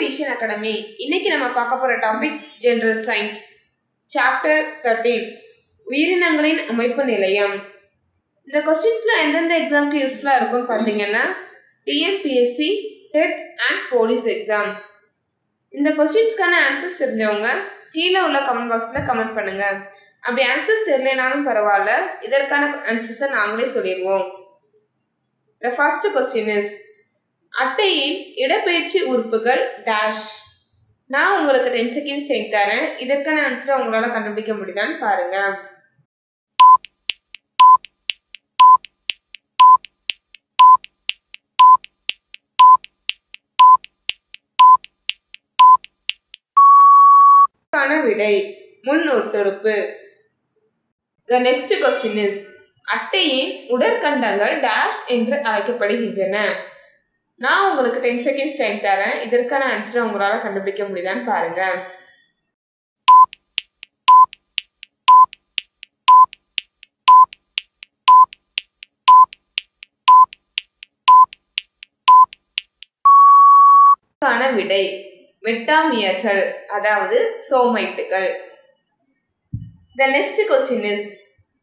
Vision academy இன்னைக்கு நம்ம பார்க்க போற topic general science chapter thirteen உயிரினங்களின் அமைப்பு நிலையம். இந்த கொஸ்டின்ஸ்ல எந்தெந்த எக்ஸாம்க்கு யூஸ்ஃபுல்லா இருக்கும்னு பார்த்தீங்கன்னா TNPSC TET and police exam இந்த கொஸ்டின்ஸ்க்கான ஆன்சர்ஸ் தெரிஞ்சவங்க கீழே உள்ள கமெண்ட் பாக்ஸில் கமெண்ட் பண்ணுங்க. அப்படி ஆன்சர்ஸ் தெரியலனாலும் பரவாயில்ல. இதற்கான ஆன்சர்ஸை நாங்களே சொல்லிடுவோம். த ஃபர்ஸ்ட் கொஸ்டின் இஸ் அட்டையின் இடப்பெயர்ச்சி உறுப்புகள் டேஷ் நான் உங்களுக்கு டென் செகண்ட்ஸ் டைம் தரேன். இதற்கான ஆன்சரை உங்களால் கண்டுபிடிக்க முடியுதான்னு பாருங்க. விடை முன் ஒட்டுறுப்பு த நெக்ஸ்ட் கொஸ்டின் இஸ் அட்டையின் உடற்கண்டங்கள் டேஷ் என்று அழைக்கப்படுகின்றன. நான் உங்களுக்கு டென் செகண்ட்ஸ் டைம் தரேன். இதற்கான ஆன்சரை உங்களால் கண்டுபிடிக்க முடியுதான்னு பாருங்க. விடை மெட்டாமியர்கள் அதாவது சோமைட்டுகள். த நெக்ஸ்ட் கொஸ்டின் இஸ்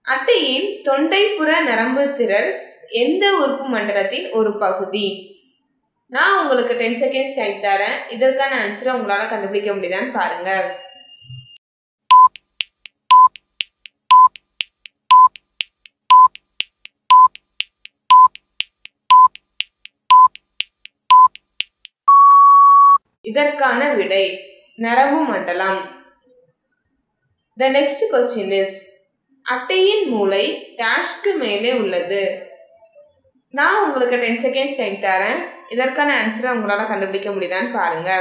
அட்டையின் தொண்டைப்புற நரம்பு திரள் எந்த உறுப்பு மண்டலத்தின் ஒரு பகுதி? நான் உங்களுக்கு டென் செகண்ட்ஸ் டைம் தரேன். இதற்கான ஆன்சரை உங்களால் கண்டுபிடிக்க முடியுதான்னு பாருங்க. இதற்கான விடை நரம்பு மண்டலம். த நெக்ஸ்ட் கொஸ்டின் இஸ் அட்டையின் மூளை டேஷ்க்கு மேலே உள்ளது. நான் உங்களுக்கு டென் செகண்ட்ஸ் டைம் தரேன். இதற்கான ஆன்சரை உங்களால் கண்டுபிடிக்க முடியுதான்னு பாருங்க.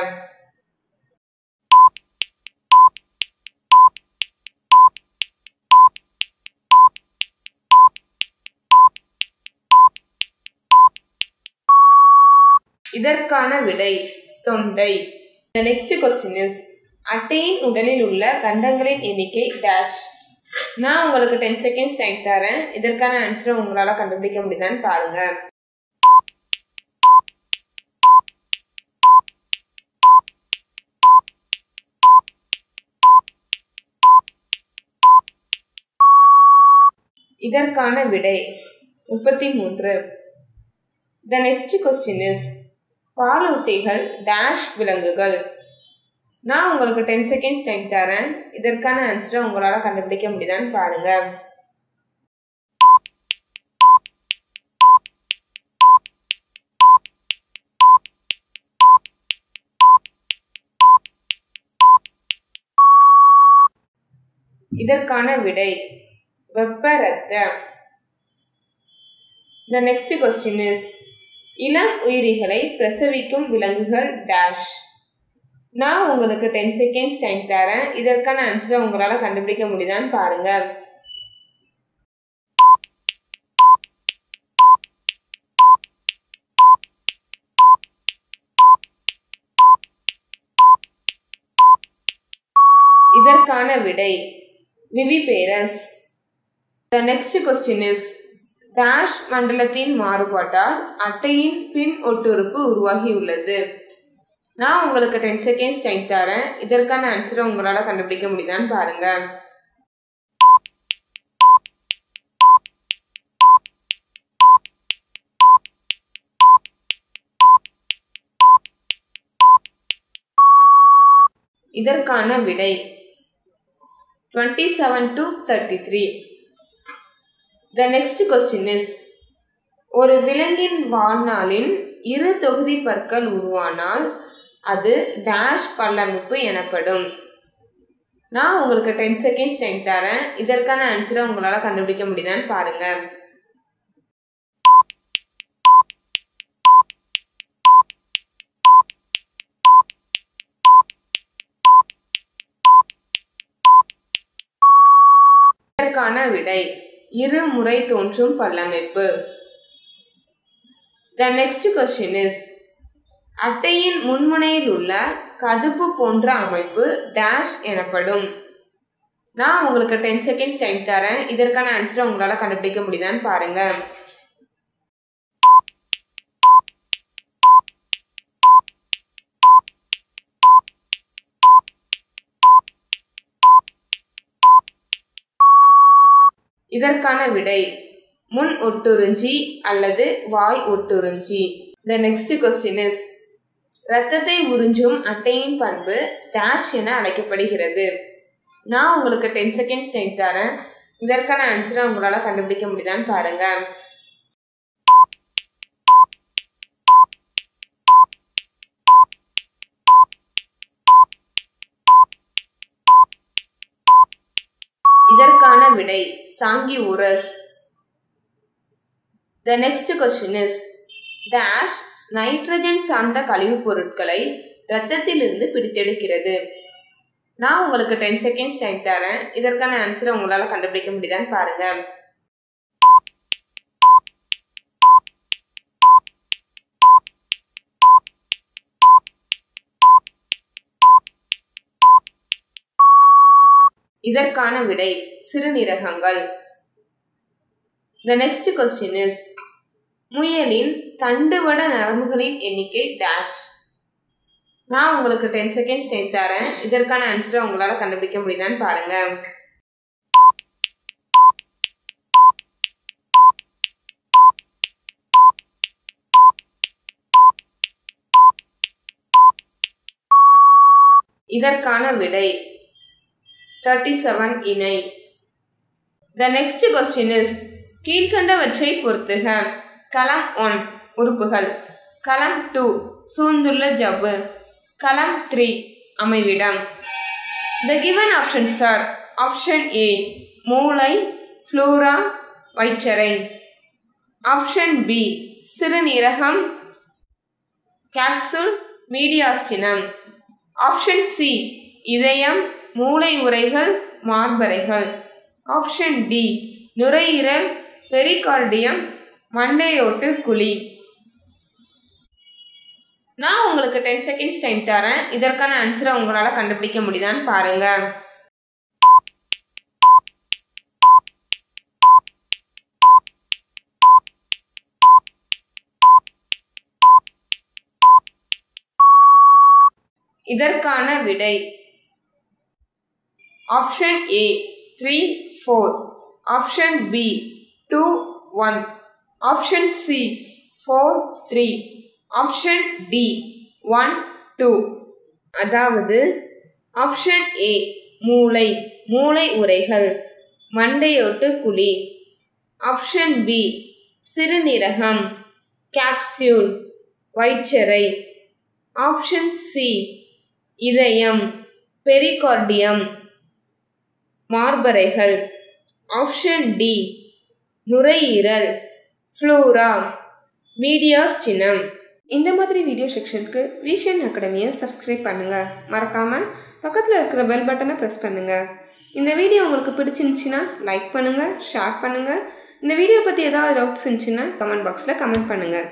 இதற்கான விடை தொண்டை. த நெக்ஸ்ட் கொஸ்டின் இஸ் அட்டையின் உடலில் உள்ள கண்டங்களின் எண்ணிக்கை டேஷ் நான் உங்களுக்கு டென் செகண்ட்ஸ் டைம் தரேன். இதற்கான ஆன்சரை உங்களால் கண்டுபிடிக்க முடியுதான்னு பாருங்க. இதற்கான விடை முப்பத்தி மூன்று. த நெக்ஸ்ட் கொஸ்டின் இஸ் பாலூட்டிகள் டேஷ் விலங்குகள். நான் உங்களுக்கு டென் செகண்ட்ஸ் டைம் தரேன். இதற்கான ஆன்சரை உங்களால் கண்டுபிடிக்க முடியுதான்னு பாருங்க. இதற்கான விடை வெப்ப ரத்த த நெக்ஸ்ட் கொஸ்டின் இஸ் இளம் உயிரிகளை பிரசவிக்கும் விலங்குகள் டேஷ் நான் உங்களுக்கு டென் செகண்ட்ஸ் டைம் தரேன். இதற்கான ஆன்சரை உங்களால் கண்டுபிடிக்க முடியுதான்னு பாருங்க. இதற்கான விடை viviparous the next question is dash மண்டலத்தின் மாறுபாட்டால் அட்டையின் பின் ஒட்டுறுப்பு உருவாகியுள்ளது. நான் உங்களுக்கு டென் செகண்ட்ஸ் டைம் தரேன். இதற்கான ஆன்சரை உங்களால் கண்டுபிடிக்க முடியுதான்னு பாருங்க. இதற்கான விடை twenty seven to thirty three the next question is ஒரு விலங்கின் வாழ்நாளின் இரு தொகுதி பற்கள் உருவானால் அது டேஷ் பல்லமைப்பு எனப்படும். நான் உங்களுக்கு டென் செகண்ட்ஸ் டைம் தரேன். இதற்கான ஆன்சரை உங்களால் கண்டுபிடிக்க முடியுதான்னு பாருங்க. இதற்கான விடை இரு முறை தோன்றும் பல்லமைப்பு. த நெக்ஸ்ட் கொஸ்டின் இஸ் அட்டையின் முன்முனையில் உள்ள கதுப்பு போன்ற அமைப்பு டேஷ் எனப்படும். நான் உங்களுக்கு டென் செகண்ட்ஸ் டைம் தரேன். இதற்கான ஆன்சரை உங்களால் கண்டுபிடிக்க முடியுதான்னு பாருங்கள் இதற்கான விடை முன் ஒட்டுறிஞ்சி அல்லது வாய் ஒட்டுறிஞ்சி. த நெக்ஸ்ட் கொஸ்டின் இஸ் இரத்தத்தை உறிஞ்சும் அட்டையின் பண்பு டேஷ் என அழைக்கப்படுகிறது. நான் உங்களுக்கு டென் செகண்ட்ஸ் டைம் தரேன். இதற்கான ஆன்சரை உங்களால் கண்டுபிடிக்க முடியுதான்னு பாருங்க. இதற்கான விடை sanguivorous. The next question is dash nitrogen சார்ந்த கழிவுப் பொருட்களை இரத்தத்திலிருந்து பிரித்தெடுக்கிறது நான் உங்களுக்கு டென் செகண்ட்ஸ் டைம் தரேன். இதற்கான ஆன்சரை உங்களால் கண்டுபிடிக்க முடியுதான்னு பாருங்க. இதற்கான விடை சிறுநீரகங்கள். த நெக்ஸ்ட் கொஸ்டின் இஸ் முயலின் தண்டுவட நரம்புகளின் எண்ணிக்கை டேஷ் நான் உங்களுக்கு டென் செகண்ட்ஸ் டைம் தரேன். இதற்கான ஆன்சரை உங்களால் கண்டுபிடிக்க முடியுதான்னு பாருங்க. இதற்கான விடை தேர்ட்டி செவன் இணை. த நெக்ஸ்ட் கொஸ்டின் இஸ் கீழ்கண்டவற்றை பொறுத்துக. களம் ஒன் உறுப்புகள். களம் டூ சூழ்ந்துள்ள ஜவ்வு. களம் த்ரீ அமைவிடம். The given options are option A மூளை ஃப்ளூரா வைச்சரை ஆப்ஷன் பி சிறுநீரகம். கேப்சூல் மீடியாஸ்டினம் ஆப்ஷன் சி இதயம் மூளை உரைகள் மார்பறைகள். ஆப்ஷன் டி நுரையீரல் பெரிகார்டியம் மண்டையோட்டு குழி. நான் உங்களுக்கு டென் செகண்ட்ஸ் டைம் தரேன். இதற்கான ஆன்சரை உங்களால் கண்டுபிடிக்க முடியுதான்னு பாருங்க. இதற்கான விடை. Option A three four option B two one option C four three option D one two அதாவது ஆப்ஷன் ஏ மூளை மூளை உரைகள். மண்டையோட்டு குழி. ஆப்ஷன் பி சிறுநீரகம். கேப்சியூல் வயிற்றறை ஆப்ஷன் சி இதயம் பெரிகார்டியம் மார்பறைகள். ஆப்ஷன் டி நுரையீரல். ஃப்ளூரா மீடியாஸ்டினம் இந்த மாதிரி வீடியோ செக்ஷனுக்கு ரீஷன் அகாடமியை சப்ஸ்கிரைப் பண்ணுங்கள் மறக்காமல் பக்கத்தில் இருக்கிற பெல் பட்டனை ப்ரெஸ் பண்ணுங்கள் இந்த வீடியோ உங்களுக்கு பிடிச்சிருந்துச்சின்னா லைக் பண்ணுங்கள் ஷேர் பண்ணுங்கள் இந்த வீடியோ பற்றி ஏதாவது டவுட்ஸ் இருந்துச்சுன்னா கமெண்ட் பாக்ஸில் கமெண்ட் பண்ணுங்கள்